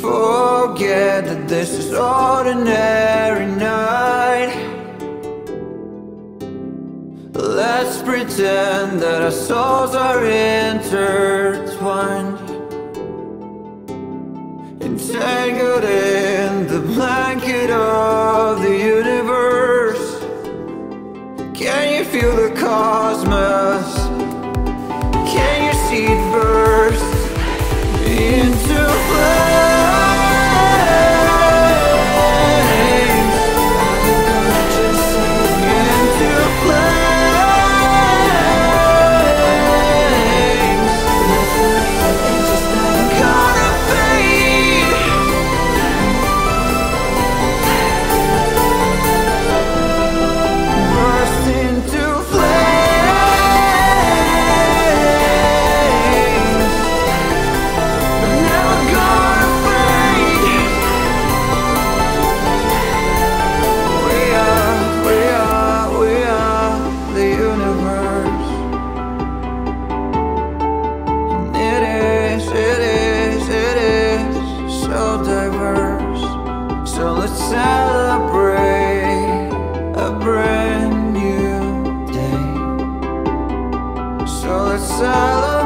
forget that this is ordinary night. Let's pretend that our souls are intertwined. Entangled in the blanket of the universe. Can you feel the cosmos? Celebrate a brand new day. So let's celebrate